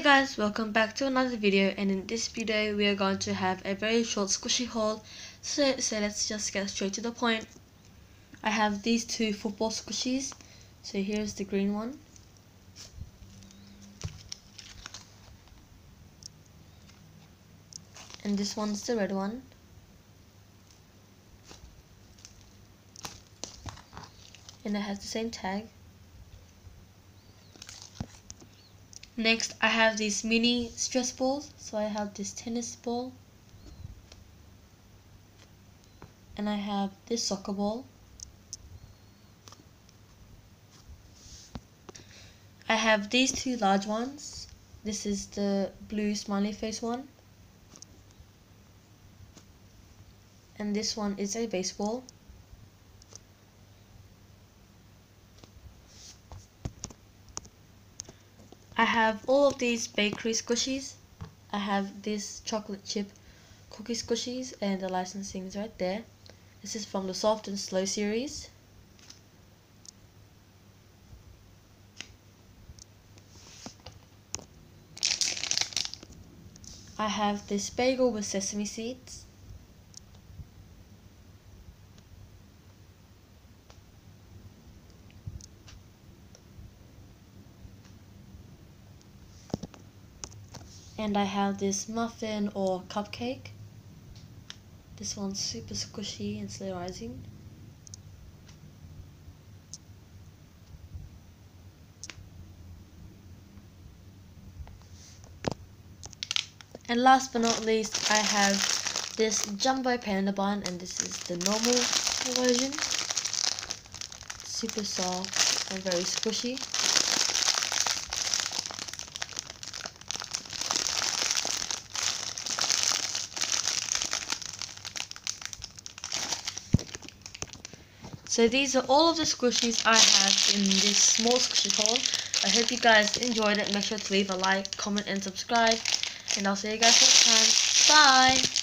Hey guys, welcome back to another video and in this video we are going to have a very short squishy haul. So, so let's just get straight to the point. I have these two football squishies. So here's the green one. And this one's the red one. And it has the same tag Next, I have these mini stress balls. So I have this tennis ball. And I have this soccer ball. I have these two large ones. This is the blue smiley face one. And this one is a baseball. I have all of these bakery squishies. I have this chocolate chip cookie squishies and the licensing is right there. This is from the Soft and Slow series. I have this bagel with sesame seeds. And I have this muffin or cupcake. This one's super squishy and slow rising. And last but not least I have this jumbo panda bun and this is the normal version. Super soft and very squishy So these are all of the squishies I have in this small squishy haul. I hope you guys enjoyed it. Make sure to leave a like, comment and subscribe. And I'll see you guys next time. Bye!